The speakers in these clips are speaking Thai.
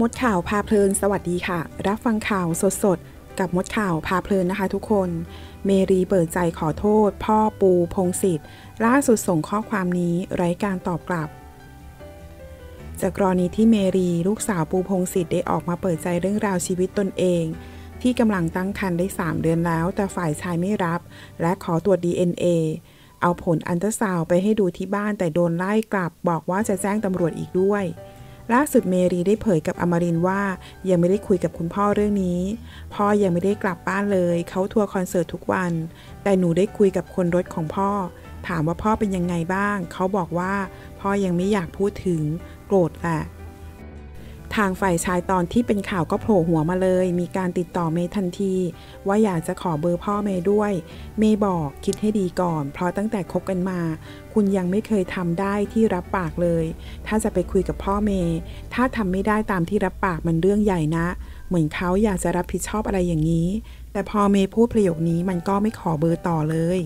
มดข่าวพาเพลิน สวัสดีค่ะ รับฟังข่าวสดๆกับมดข่าวพาเพลินนะคะทุกคน เมรีเปิดใจขอโทษ พ่อปูพงศิษฐ์ล่าสุดส่งข้อความนี้ไร้การตอบกลับ จากกรณีที่เมรีลูกสาวปูพงศิษฐ์ได้ออกมาเปิดใจเรื่องราวชีวิตตนเอง ที่กำลังตั้งครรภ์ได้ 3 เดือนแล้ว แต่ฝ่ายชายไม่รับ และขอตรวจ DNA เอาผลอันตราซาวไปให้ดูที่บ้านแต่โดนไล่กลับ บอกว่าจะแจ้งตำรวจอีกด้วย ล่าสุดเมรีได้เผยกับอมรินทร์ว่ายังไม่ได้คุยกับคุณพ่อเรื่องนี้ พ่อยังไม่ได้กลับบ้านเลย เขาทัวร์คอนเสิร์ตทุกวัน แต่หนูได้คุยกับคนรถของพ่อ ถามว่าพ่อเป็นยังไงบ้าง เขาบอกว่า พ่อยังไม่อยากพูดถึง โกรธแหละ ทางฝ่ายชายตอนที่เป็นข่าวก็โผล่หัวมาเลย มีการติดต่อเมย์ทันที ว่าอยากจะขอเบอร์พ่อเมย์ด้วย เมย์บอกคิดให้ดีก่อน เพราะตั้งแต่คบกันมา คุณยังไม่เคยทำได้ที่รับปากเลย ถ้าจะไปคุยกับพ่อเมย์ถ้าทำไม่ได้ตามที่รับปากมันเรื่องใหญ่นะ เหมือนเขาอยากจะรับผิดชอบอะไรอย่างนี้ แต่พอเมย์พูดประโยคนี้มันก็ไม่ขอเบอร์ต่อเลย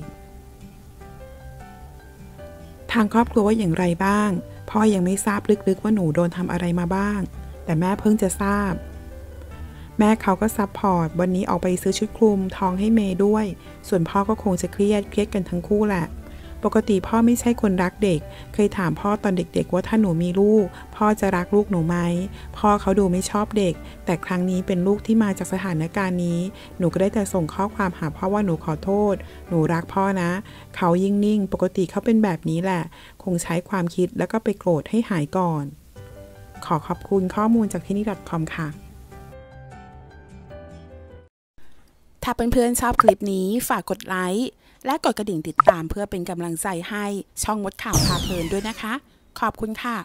ทางครอบครัวว่าอย่างไรบ้างพ่อยังไม่ทราบลึกๆว่าหนูโดนทำอะไรมาบ้าง แต่แม่เพิ่งจะทราบ แม่เขาก็ support วันนี้ออกไปซื้อชุดคลุมท้องให้เมย์ด้วย ส่วนพ่อก็คงจะเครียดเครียดกันทั้งคู่แหละ ปกติพ่อไม่ใช่คนรักเด็ก เคยถามพ่อตอนเด็กๆ ว่าถ้าหนูมีลูก พ่อจะรักลูกหนูไหม พ่อเขาดูไม่ชอบเด็ก แต่ครั้งนี้เป็นลูกที่มาจากสถานการณ์นี้ หนูก็ได้แต่ส่งข้อความหาพ่อว่าหนูขอโทษ หนูรักพ่อนะ เขายิ่งนิ่ง ปกติเขาเป็นแบบนี้แหละ คงใช้ความคิดแล้วก็ไปโกรธให้หายก่อน ขอขอบคุณข้อมูลจากที่นี่ .com ค่ะ ถ้าเพื่อนๆชอบคลิปนี้ฝากกดไลค์และกดกระดิ่งติดตามเพื่อเป็นกำลังใจให้ช่องมดข่าวพาเพลินด้วยนะคะ ขอบคุณค่ะ